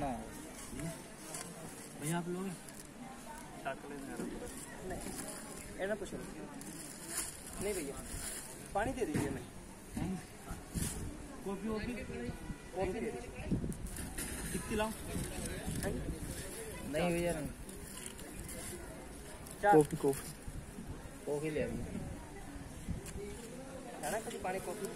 ना भैया आप लोग नहीं ना पूछो नहीं। भैया पानी दे दीजिए मैं कॉफ़ी वॉफी? कॉफ़ी दे दीजिए। कितनी हाँ लाऊं नहीं भैया। नहीं कॉफ़ी कॉफ़ी। कॉफ़ी ले आइए। कभी पानी कॉफ़ी।